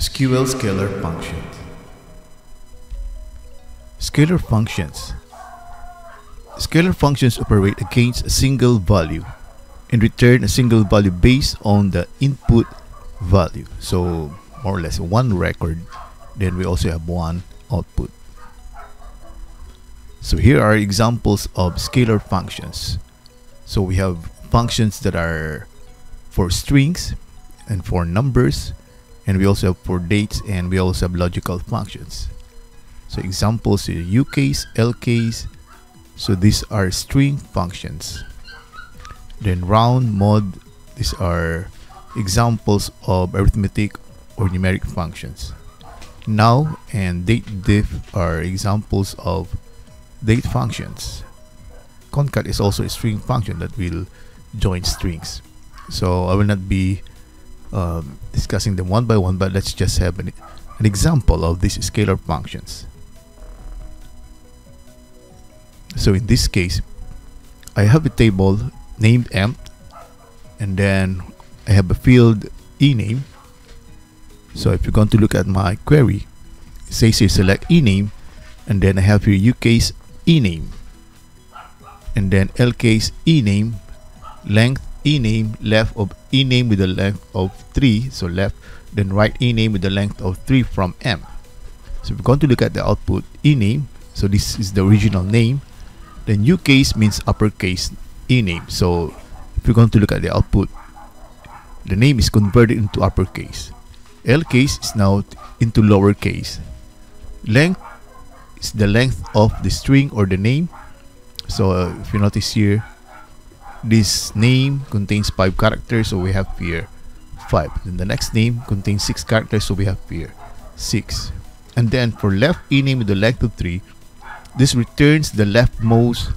SQL scalar functions. Scalar functions. Scalar functions operate against a single value and return a single value based on the input value. So more or less one record, then we also have one output. So here are examples of scalar functions. So we have functions that are for strings and for numbers and we also have for dates and we also have logical functions. So examples is ucase, lcase. So these are string functions. Then round, mod, these are examples of arithmetic or numeric functions. Now and date diff are examples of date functions. Concat is also a string function that will join strings. So I will not be um, discussing them one by one, but let's just have an, an example of these scalar functions. So in this case, I have a table named empt, and then I have a field ename. So if you're going to look at my query, it says here select ename, and then I have here ucase ename, and then lcase ename, length ename, left of ename with a length of 3, so left, then right ename with a length of 3 from m. So we're going to look at the output ename, so this is the original name, then case means uppercase ename. So if we're going to look at the output, the name is converted into uppercase. l case is now into lowercase. Length is the length of the string or the name. So uh, if you notice here, this name contains five characters, so we have here five. Then the next name contains six characters, so we have here six. And then for left ename with the length of three, this returns the leftmost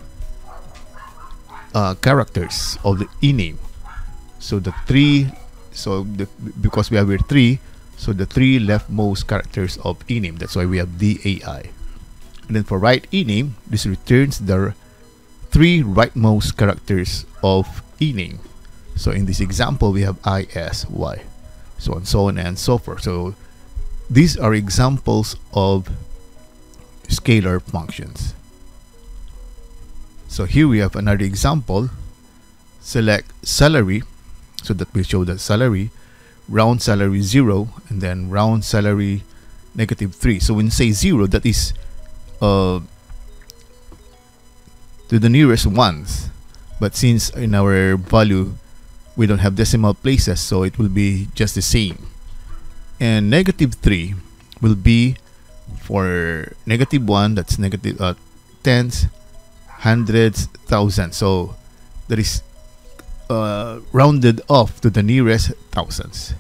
uh, characters of the ename. So the three, so the, because we have here three, so the three leftmost characters of ename. That's why we have DAI. And then for right ename, this returns the three rightmost characters of ename. So in this example, we have ISY, so on, so on and so forth. So these are examples of scalar functions. So here we have another example. Select salary, so that will show the salary, round salary 0, and then round salary negative 3. So when you say 0, that is uh, to the nearest ones. But since in our value, we don't have decimal places, so it will be just the same. And negative 3 will be for negative 1 that's negative uh, tens hundreds thousands so that is uh, rounded off to the nearest thousands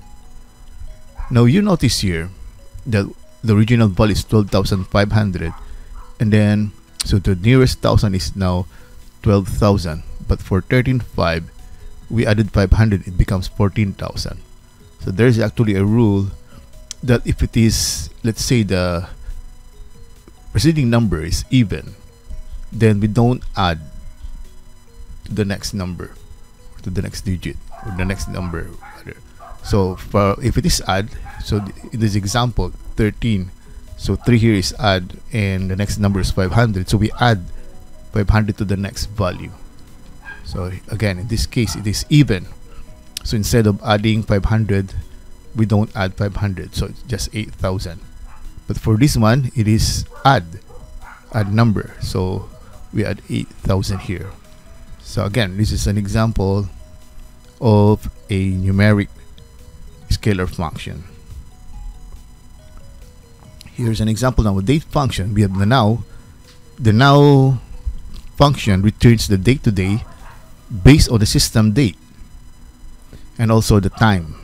now you notice here that the original value is 12,500 and then so the nearest thousand is now 12,000 but for 13.5 we added 500 it becomes 14,000 so there's actually a rule that if it is let's say the preceding number is even then we don't add to the next number to the next digit or the next number so for if it is add so in this example 13 so 3 here is add and the next number is 500 so we add 500 to the next value. So again in this case it is even. So instead of adding 500 we don't add 500 so it's just 8000 but for this one it is add add number. So we add 8000 here. So again this is an example of a numeric scalar function here's an example. Now a date function we have the now. The now function returns the date today based on the system date and also the time.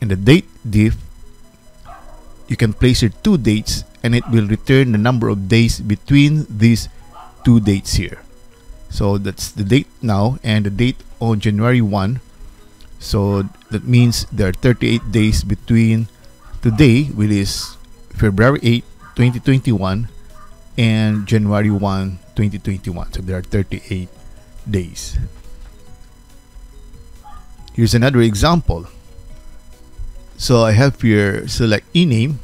And the date diff you can place your two dates and it will return the number of days between these two dates here. So that's the date now and the date on January 1 so that means there are 38 days between today which is February 8 2021 and January 1 2021 so there are 38 days here's another example So I have here select e-name.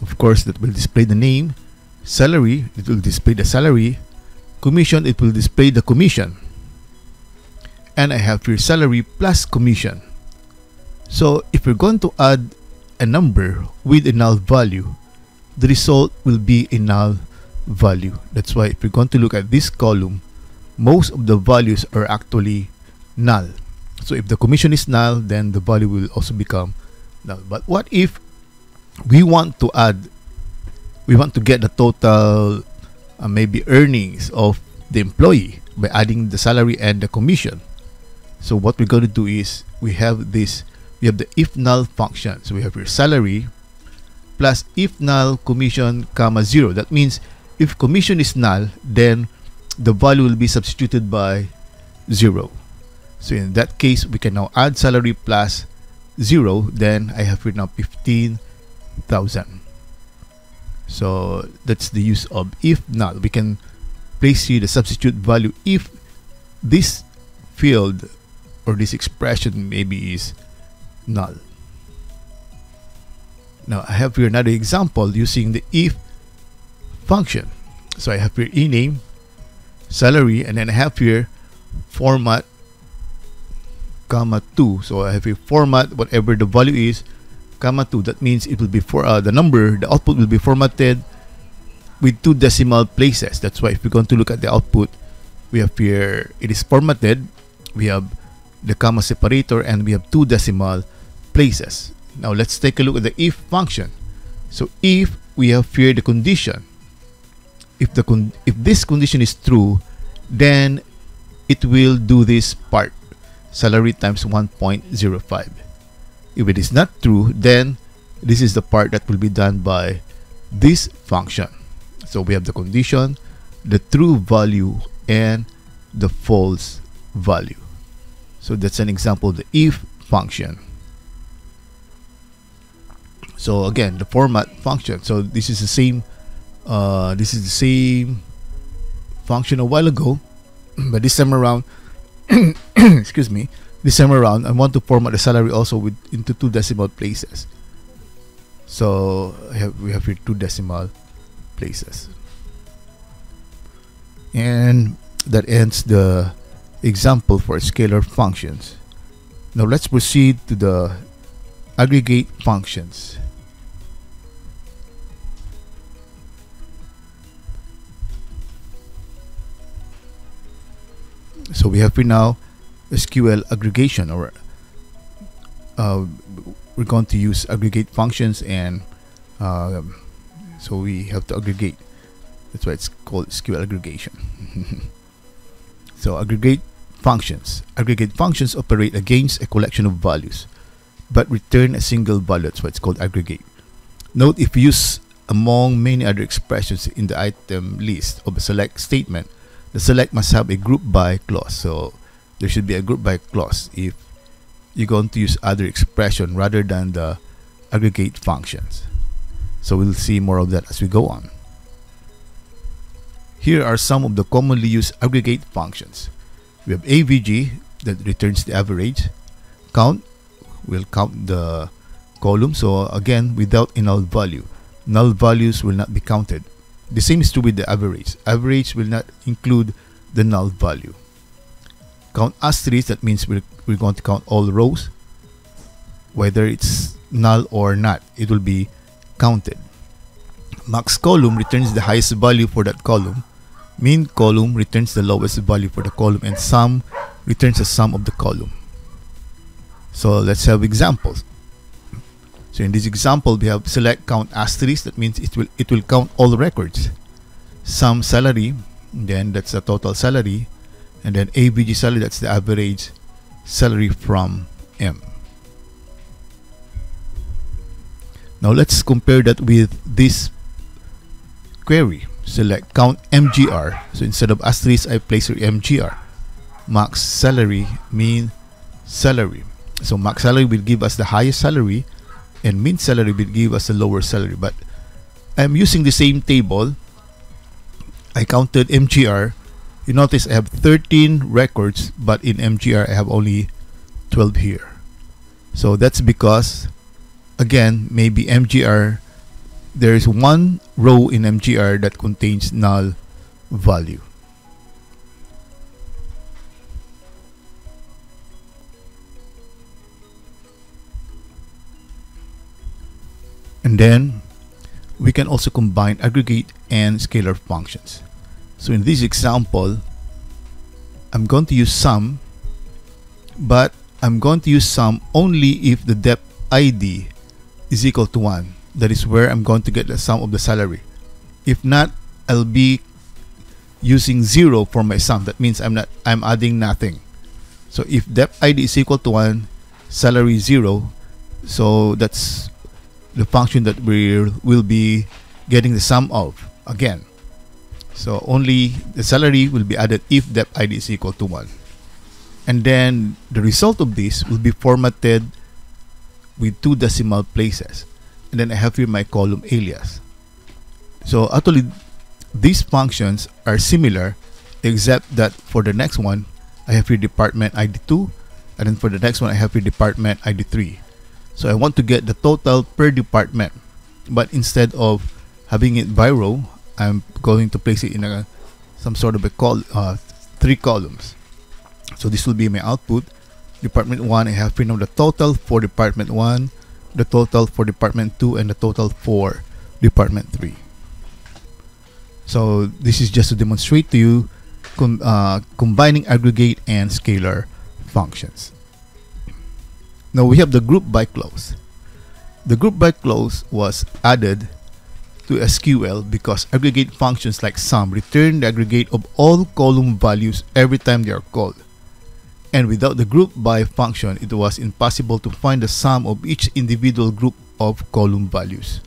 Of course, that will display the name. Salary, it will display the salary. Commission, it will display the commission. And I have here salary plus commission. So if we're going to add a number with a null value, the result will be a null value. That's why if we're going to look at this column, most of the values are actually null. So if the commission is null, then the value will also become null. But what if we want to add, we want to get the total uh, maybe earnings of the employee by adding the salary and the commission. So what we're going to do is we have this, we have the if null function. So we have your salary plus if null commission comma zero. That means if commission is null, then the value will be substituted by 0. So in that case, we can now add salary plus 0. Then I have written up 15,000. So that's the use of if null. We can place here the substitute value if this field or this expression maybe is null. Now I have here another example using the if function. So I have here e-name salary and then I have here format comma 2 so I have here format whatever the value is comma 2 that means it will be for uh, the number the output will be formatted with two decimal places that's why if we're going to look at the output we have here it is formatted we have the comma separator and we have two decimal places now let's take a look at the if function so if we have here the condition if the con- if this condition is true, then it will do this part salary times 1.05. If it is not true, then this is the part that will be done by this function. So we have the condition, the true value, and the false value. So that's an example of the if function. So again, the format function. So this is the same uh, this is the same function a while ago, but this time around, excuse me, this time around, I want to format the salary also with into two decimal places. So have, we have here two decimal places. And that ends the example for scalar functions. Now let's proceed to the aggregate functions. So we have here now SQL aggregation or uh, we're going to use aggregate functions and uh, so we have to aggregate. That's why it's called SQL aggregation. So aggregate functions. Aggregate functions operate against a collection of values but return a single value. That's why it's called aggregate. Note if used among many other expressions in the item list of a select statement the select must have a group by clause. So there should be a group by clause if you're going to use other expression rather than the aggregate functions. So we'll see more of that as we go on. Here are some of the commonly used aggregate functions. We have AVG that returns the average. Count will count the column. So again, without a null value, null values will not be counted. The same is true with the average. Average will not include the null value. Count asterisk, that means we're, we're going to count all rows. Whether it's null or not, it will be counted. Max column returns the highest value for that column. Min column returns the lowest value for the column and sum returns the sum of the column. So let's have examples. So in this example, we have select count asterisk. That means it will it will count all the records. Sum salary, then that's the total salary, and then AVG salary. That's the average salary from M. Now let's compare that with this query. Select count MGR. So instead of asterisk, I place here MGR. Max salary min salary. So max salary will give us the highest salary and min salary will give us a lower salary. But I'm using the same table. I counted MGR you notice I have 13 records but in MGR I have only 12 here. So that's because again maybe mgr there is one row in mgr that contains null value and then we can also combine aggregate and scalar functions so in this example I'm going to use sum but I'm going to use sum only if the dept ID is equal to 1. That is where I'm going to get the sum of the salary. If not, I'll be using 0 for my sum. That means I'm not I'm adding nothing. So if dept ID is equal to 1, salary 0, so that's the function that we will be getting the sum of again. So only the salary will be added if dept ID is equal to 1 and then the result of this will be formatted with two decimal places. And then I have here my column alias. So actually these functions are similar except that for the next one I have here department ID2 and then for the next one I have here department ID3 so I want to get the total per department. But instead of having it by row I'm going to place it in a some sort of a call uh, three columns. So this will be my output. Department 1 I have printed the total for department 1 the total for department 2 and the total for department 3 so this is just to demonstrate to you com uh, combining aggregate and scalar functions now we have the group by clause. The group by clause was added to SQL because aggregate functions like sum return the aggregate of all column values every time they are called. And without the group by function, it was impossible to find the sum of each individual group of column values.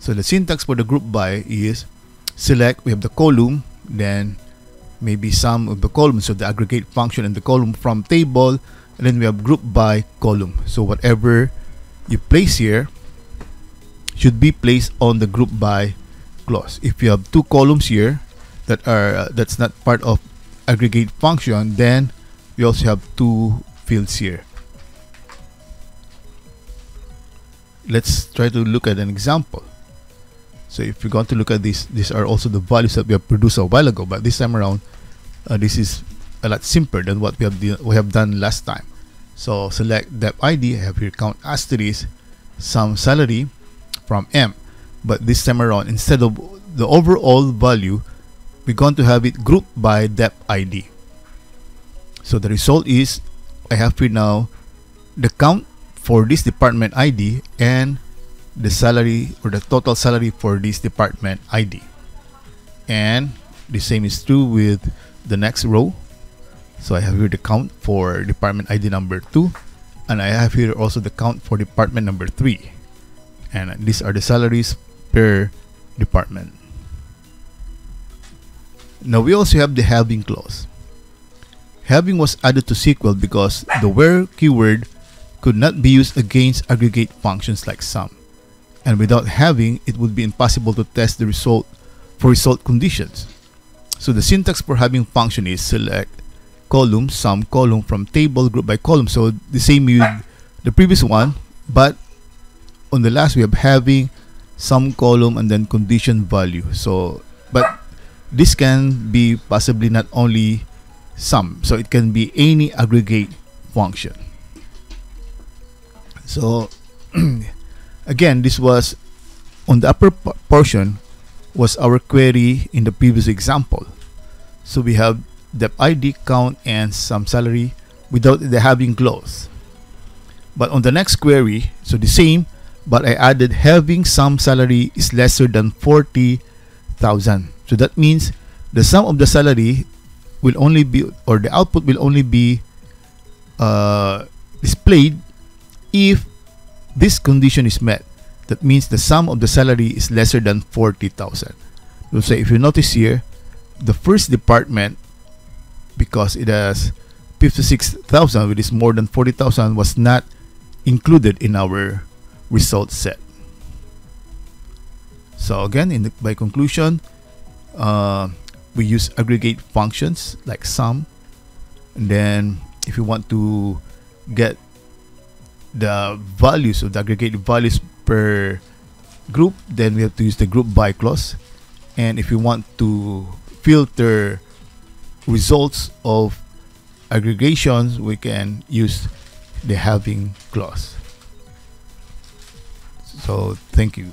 So the syntax for the group by is select, we have the column, then maybe sum of the columns, so the aggregate function and the column from table, and then we have group by column. So whatever you place here should be placed on the group by clause. If you have two columns here that are uh, that's not part of aggregate function, then we also have two fields here let's try to look at an example so if we're going to look at this these are also the values that we have produced a while ago but this time around uh, this is a lot simpler than what we have we have done last time so select dept id I have here count asterisk sum salary from m but this time around instead of the overall value we're going to have it grouped by dept id so the result is I have here now the count for this department ID and the salary or the total salary for this department ID. And the same is true with the next row. So I have here the count for department ID number 2 and I have here also the count for department number 3. And these are the salaries per department. Now we also have the having clause. Having was added to SQL because the where keyword could not be used against aggregate functions like sum. And without having, it would be impossible to test the result for result conditions. So the syntax for having function is select column, sum, column from table group by column. So the same with the previous one, but on the last we have having sum column and then condition value. So, but this can be possibly not only sum. So it can be any aggregate function. So again, this was on the upper portion was our query in the previous example. So we have the ID count and sum salary without the having clause. But on the next query, so the same, but I added having sum salary is lesser than 40,000. So that means the sum of the salary will only be or the output will only be uh, displayed if this condition is met. That means the sum of the salary is lesser than 40,000. So if you notice here, the first department, because it has 56,000, which is more than 40,000, was not included in our result set. So again, in the, by conclusion, uh, we use aggregate functions like sum and then if you want to get the values of the aggregated values per group, then we have to use the group by clause. And if you want to filter results of aggregations, we can use the having clause. So thank you.